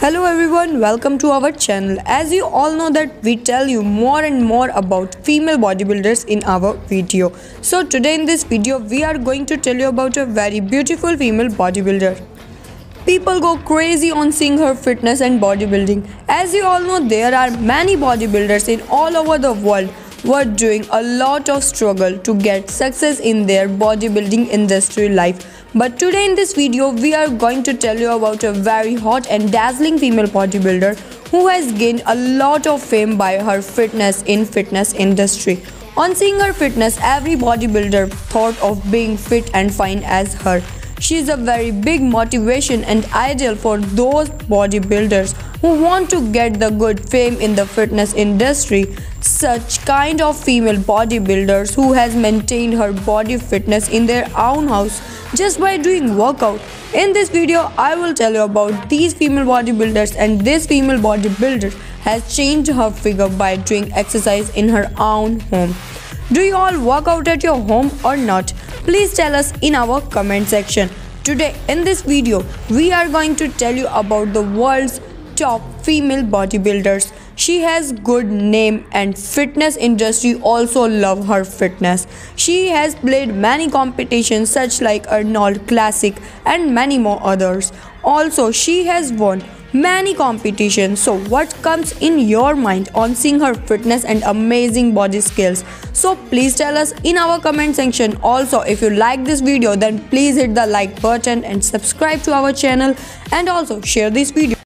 Hello everyone, welcome to our channel. As you all know that we tell you more and more about female bodybuilders in our video. So today in this video we are going to tell you about a very beautiful female bodybuilder. People go crazy on seeing her fitness and bodybuilding. As you all know there are many bodybuilders in all over the world were doing a lot of struggle to get success in their bodybuilding industry life. But today in this video, we are going to tell you about a very hot and dazzling female bodybuilder who has gained a lot of fame by her fitness in fitness industry. On seeing her fitness, every bodybuilder thought of being fit and fine as her. She is a very big motivation and ideal for those bodybuilders who want to get the good fame in the fitness industry. Such kind of female bodybuilders who has maintained her body fitness in their own house just by doing workout. In this video, I will tell you about these female bodybuilders and this female bodybuilder has changed her figure by doing exercise in her own home. Do you all work out at your home or not? Please tell us in our comment section. Today in this video, we are going to tell you about the world's top female bodybuilders. She has good name and fitness industry also love her fitness. She has played many competitions such like Arnold Classic and many more others. Also, she has won many competitions. So, what comes in your mind on seeing her fitness and amazing body skills? So, please tell us in our comment section. Also, if you like this video, then please hit the like button and subscribe to our channel and also share this video.